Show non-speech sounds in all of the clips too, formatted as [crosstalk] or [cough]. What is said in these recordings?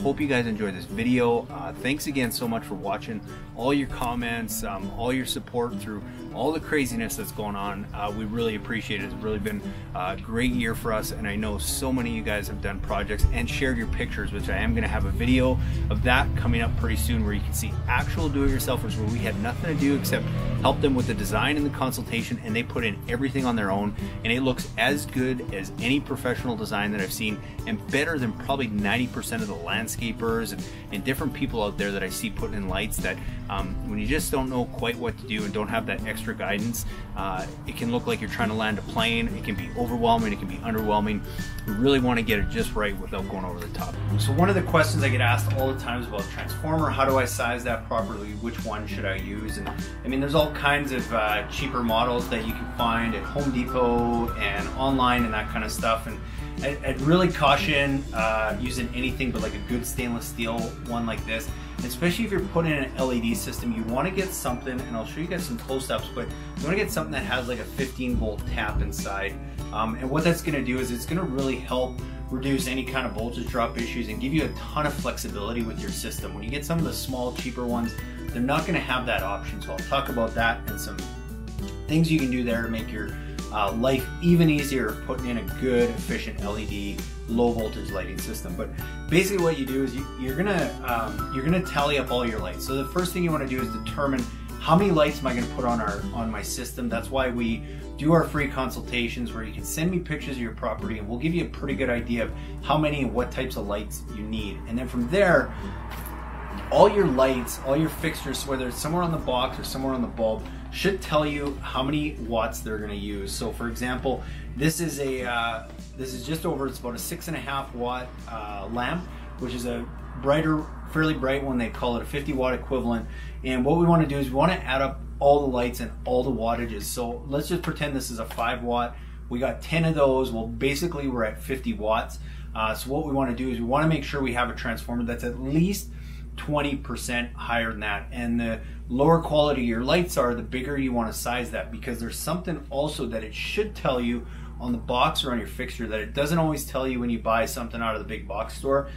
hope you guys enjoyed this video. Uh, thanks again so much for watching. All your comments, um, all your support through all the craziness that's going on. Uh, we really appreciate it. It's really been a great year for us, and I know so many of you guys have done projects and shared your pictures, which I am going to have a video of that coming up pretty soon where you can see actual do-it-yourselfers where we had nothing to do except help them with the design and the consultation, and they put in everything on their own, and it looks as good as any professional design that I've seen, and better than probably 90% of the landscapers and, and different people out there that I see putting in lights that um, when you just don't know quite what to do and don't have that extra guidance, uh, it can look like you're trying to land a plane. It can be overwhelming. It can be underwhelming. We really want to get it just right without going over the top. So one of the questions I get asked all the time is about transformer. How do I size that properly? Which one should I use? And I mean, there's all kinds of uh, cheaper models that you can find at Home Depot and online and that kind of stuff. And I'd, really caution uh, using anything but like a good stainless steel one like this especially if you're putting in an LED system, you want to get something, and I'll show you guys some close-ups, but you want to get something that has like a 15 volt tap inside. Um, and what that's going to do is it's going to really help reduce any kind of voltage drop issues and give you a ton of flexibility with your system. When you get some of the small, cheaper ones, they're not going to have that option. So I'll talk about that and some things you can do there to make your uh, life even easier putting in a good, efficient LED low voltage lighting system. But basically what you do is you, are gonna um, you're gonna tally up all your lights. So the first thing you wanna do is determine how many lights am I gonna put on our on my system. That's why we do our free consultations where you can send me pictures of your property and we'll give you a pretty good idea of how many and what types of lights you need. And then from there, all your lights, all your fixtures, whether it's somewhere on the box or somewhere on the bulb, should tell you how many watts they're going to use. So for example, this is a uh, this is just over. It's about a six and a half watt uh, lamp, which is a brighter, fairly bright one. They call it a 50 watt equivalent. And what we want to do is we want to add up all the lights and all the wattages. So let's just pretend this is a five watt. We got 10 of those. Well, basically we're at 50 watts. Uh, so what we want to do is we want to make sure we have a transformer that's at least 20% higher than that. And the lower quality your lights are, the bigger you want to size that because there's something also that it should tell you on the box or on your fixture that it doesn't always tell you when you buy something out of the big box store.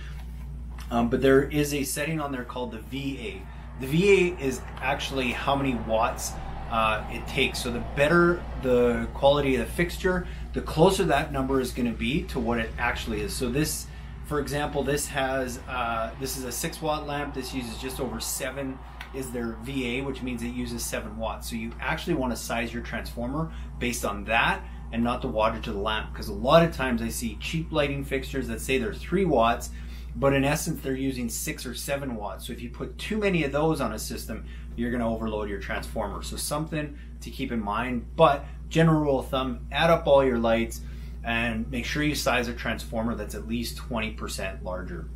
Um, but there is a setting on there called the VA. The VA is actually how many watts uh, it takes. So the better the quality of the fixture, the closer that number is going to be to what it actually is. So this, for example, this has uh, this is a six watt lamp. This uses just over seven is their VA, which means it uses 7 watts. So you actually want to size your transformer based on that and not the wattage of the lamp because a lot of times I see cheap lighting fixtures that say they're 3 watts but in essence they're using 6 or 7 watts. So if you put too many of those on a system, you're going to overload your transformer. So something to keep in mind, but general rule of thumb, add up all your lights and make sure you size a transformer that's at least 20% larger.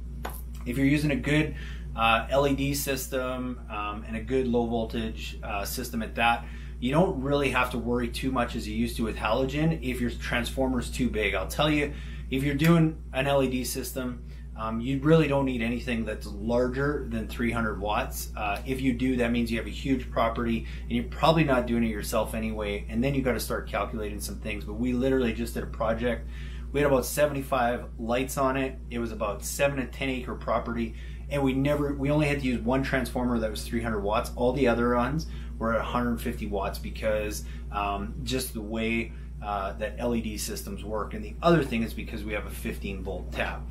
If you're using a good uh, LED system um, and a good low voltage uh, system at that, you don't really have to worry too much as you used to with halogen if your transformer is too big. I'll tell you, if you're doing an LED system, um, you really don't need anything that's larger than 300 watts. Uh, if you do, that means you have a huge property and you're probably not doing it yourself anyway. And then you got to start calculating some things. But we literally just did a project. We had about 75 lights on it. It was about seven to 10 acre property and we never we only had to use one transformer that was 300 watts. All the other ones were at 150 watts because um, just the way uh, that led systems work. And the other thing is because we have a 15 volt tap.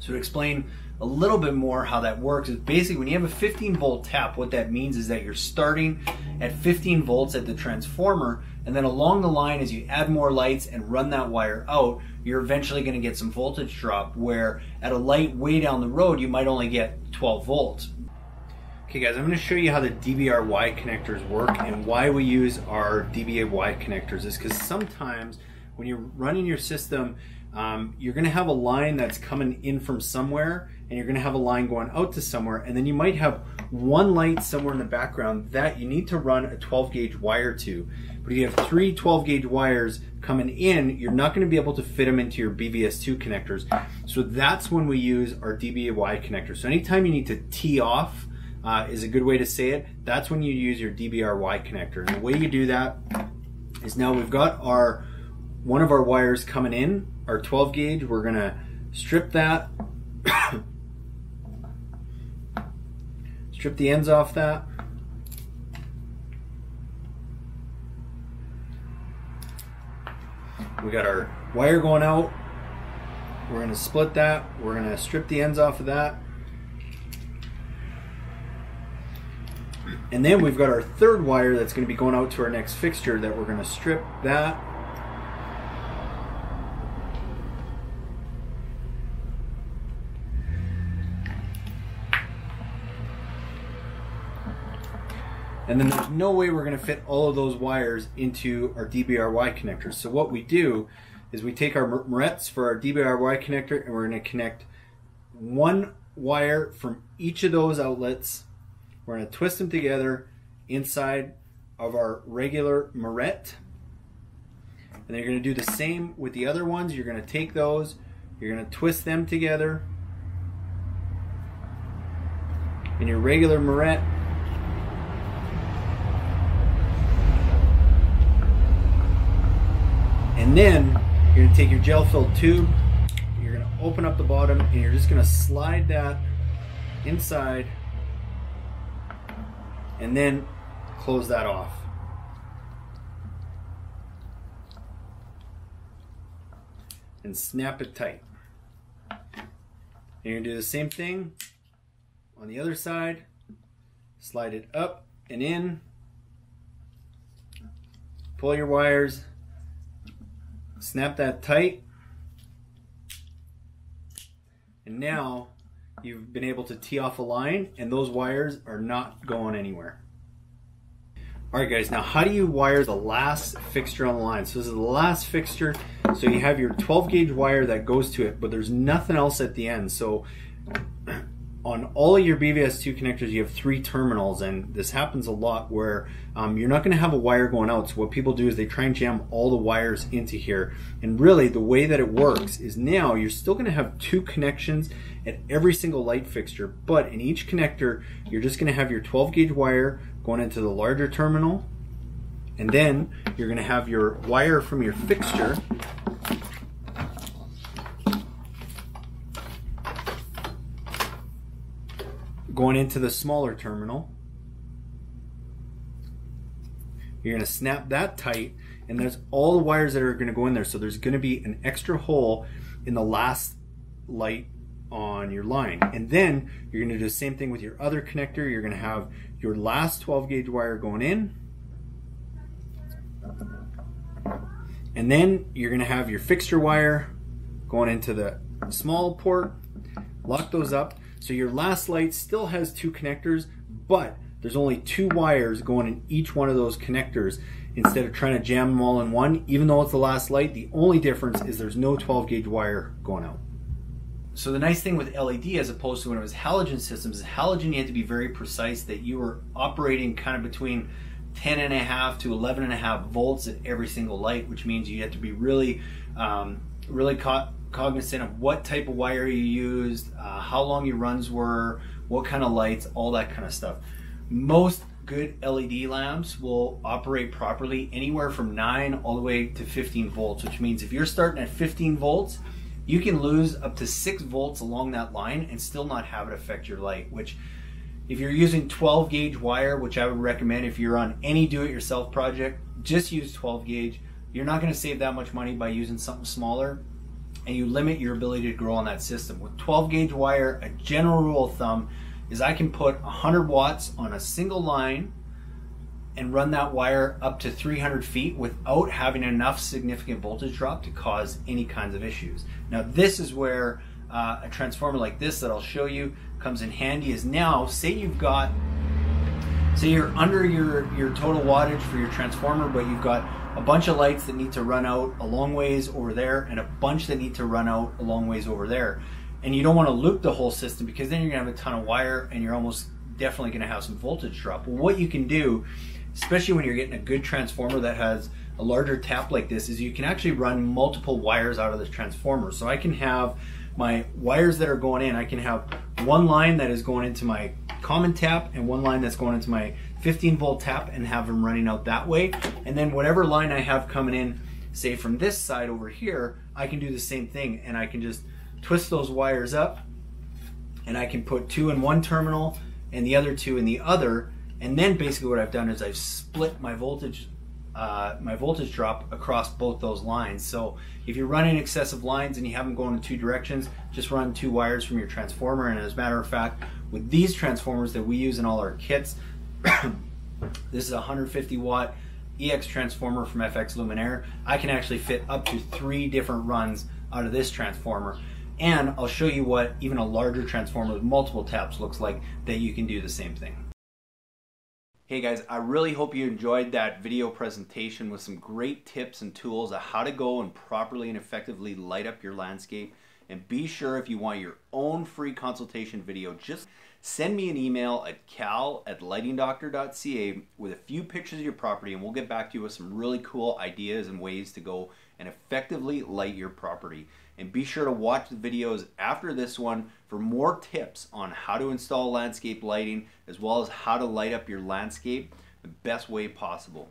So to explain a little bit more how that works is basically when you have a 15 volt tap what that means is that you're starting at 15 volts at the transformer and then along the line as you add more lights and run that wire out you're eventually going to get some voltage drop where at a light way down the road you might only get 12 volts. Okay guys, I'm going to show you how the DBRY connectors work and why we use our DBRY connectors is because sometimes when you're running your system um, you're going to have a line that's coming in from somewhere and you're going to have a line going out to somewhere and then you might have one light somewhere in the background that you need to run a 12 gauge wire to. But if you have three 12 gauge wires coming in you're not going to be able to fit them into your BVS2 connectors. So that's when we use our DBRY connector. So anytime you need to tee off uh, is a good way to say it that's when you use your DBRY connector. And the way you do that is now we've got our one of our wires coming in our 12 gauge we're gonna strip that [coughs] [coughs] Strip the ends off that. We got our wire going out. We're to split that. We're to strip the ends off of that. And then we've got our third wire that's to be going out to our next fixture that we're to strip that. And then there's no way we're going to fit all of those wires into our DBRY connectors. So what we do is we take our Marrettes for our DBRY connector and we're going to connect one wire from each of those outlets we're going to twist them together inside of our regular Marrette. And then you're going to do the same with the other ones. You're going to take those, you're going to twist them together in your regular Marrette. And then you're to take your gel filled tube, you're to open up the bottom, and you're just going to slide that inside and then close that off. And snap it tight. And you're to do the same thing on the other side. Slide it up and in. Pull your wires. Snap that tight. And now you've been able to tee off a line and those wires are not going anywhere. Alright guys, now how do you wire the last fixture on the line? So this is the last fixture, so you have your 12 gauge wire that goes to it, but there's nothing else at the end. So on all of your BVS2 connectors, you have three terminals, and this happens a lot where um, you're not going to have a wire going out. So what people do is they try and jam all the wires into here. And really, the way that it works is now you're still going to have two connections at every single light fixture, but in each connector, you're just going to have your 12 gauge wire going into the larger terminal, and then you're going to have your wire from your fixture going into the smaller terminal. You're going to snap that tight and there's all the wires that are going to go in there. So there's going to be an extra hole in the last light on your line. And then you're going to do the same thing with your other connector. You're going to have your last 12 gauge wire going in. And then you're going to have your fixture wire going into the small port. Lock those up. So your last light still has two connectors, but there's only two wires going in each one of those connectors instead of trying to jam them all in one. Even though it's the last light, the only difference is there's no 12 gauge wire going out. So the nice thing with LED as opposed to when it was halogen systems halogen you had to be very precise that you were operating kind of between 10 and a half to 11 and a half volts at every single light, which means you had to be really, um, really caught cognizant of what type of wire you used, uh, how long your runs were, what kind of lights, all that kind of stuff. Most good LED lamps will operate properly anywhere from 9 all the way to 15 volts, which means if you're starting at 15 volts, you can lose up to 6 volts along that line and still not have it affect your light, which if you're using 12 gauge wire, which I would recommend if you're on any do-it-yourself project, just use 12 gauge. You're not going to save that much money by using something smaller and you limit your ability to grow on that system. With 12 gauge wire, a general rule of thumb is I can put 100 watts on a single line and run that wire up to 300 feet without having enough significant voltage drop to cause any kinds of issues. Now this is where uh, a transformer like this that I'll show you comes in handy is now say you've got say you're under your your total wattage for your transformer but you've got a bunch of lights that need to run out a long ways over there and a bunch that need to run out a long ways over there. And you don't want to loop the whole system because then you're going to have a ton of wire and you're almost definitely going to have some voltage drop. Well, what you can do, especially when you're getting a good transformer that has a larger tap like this, is you can actually run multiple wires out of this transformer. So I can have my wires that are going in, I can have one line that is going into my common tap and one line that's going into my 15 volt tap and have them running out that way. And then whatever line I have coming in, say from this side over here, I can do the same thing and I can just twist those wires up and I can put two in one terminal and the other two in the other. And then basically what I've done is I've split my voltage uh, my voltage drop across both those lines. So if you're running excessive lines and you have them going in two directions, just run two wires from your transformer. And as a matter of fact, with these transformers that we use in all our kits, [coughs] this is a 150 watt EX transformer from FX Luminaire. I can actually fit up to three different runs out of this transformer. And I'll show you what even a larger transformer with multiple taps looks like that you can do the same thing. Hey guys, I really hope you enjoyed that video presentation with some great tips and tools on how to go and properly and effectively light up your landscape. And be sure if you want your own free consultation video, just send me an email at cal at lightingdoctor.ca with a few pictures of your property and we'll get back to you with some really cool ideas and ways to go and effectively light your property. And be sure to watch the videos after this one for more tips on how to install landscape lighting as well as how to light up your landscape the best way possible.